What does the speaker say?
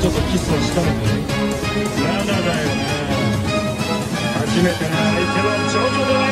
ちょっとキスをしたのかまだだよな初めての相手はジョジョだ